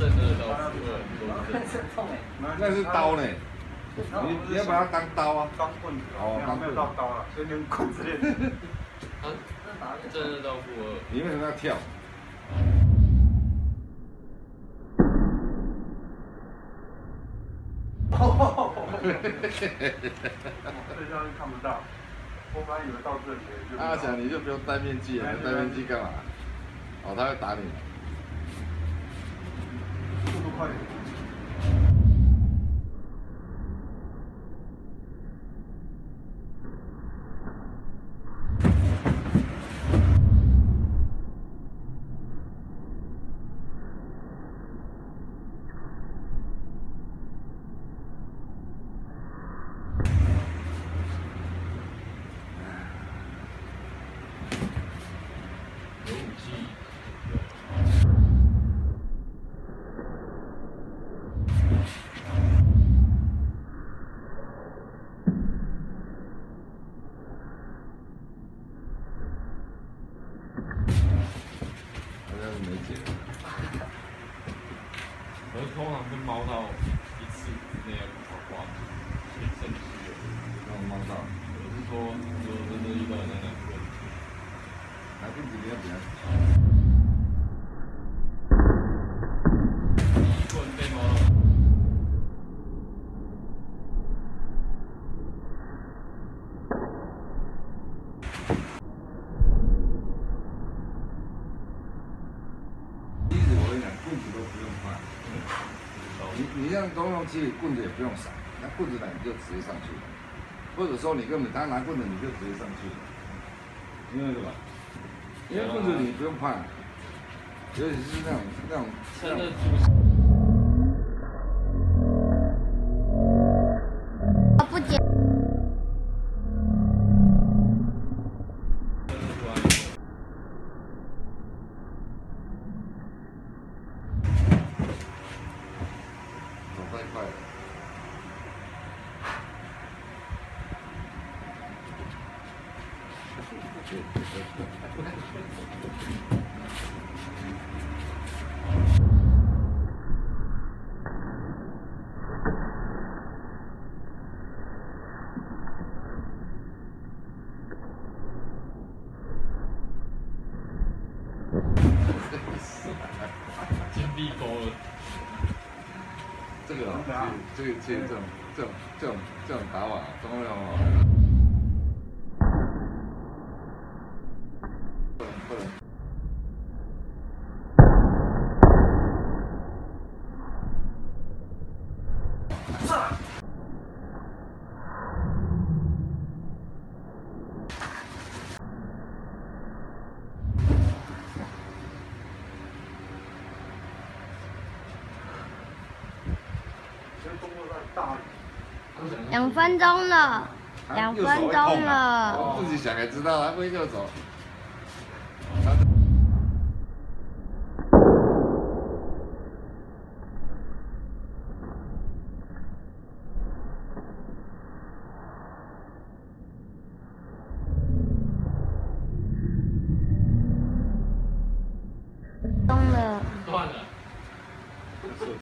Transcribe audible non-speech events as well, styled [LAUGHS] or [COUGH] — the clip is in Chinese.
那是刀呢，你你要把它当刀啊。当棍子哦哦，没有到刀啊，所以用棍子练。他真的到负二，你为什么要跳？这下是 [LAUGHS] [LAUGHS] 看不到，我本来以为到这里就。阿翔，你就不用戴面具了，戴面具干嘛？哦，他会打你。 ค่อย 没解。[LAUGHS] 可是通常跟猫到一次之内要跑光，所以肾虚的。那种猫道，我是说，如果真的遇到那两个问题，拿棍子你要比较。一棍被猫到。其实我跟你讲，棍子都不用换。你你像东用器，棍子也不用扫，那棍子呢你就直接上去了，或者说你根本他拿棍子你就直接上去了，明白了吧？因为棍子你不用怕，尤其是那种那种金币勾了，这个啊怎么样，这个其实这种这种这种这种打法，中央哦，两分钟了，两分钟了。我自己想也知道，还不会就走。